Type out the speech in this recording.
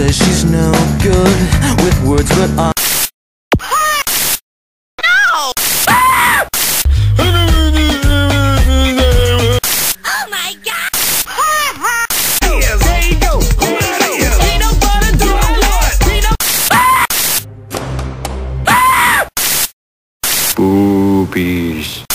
says she's no good with words, but I... No! Oh my God! Boobies.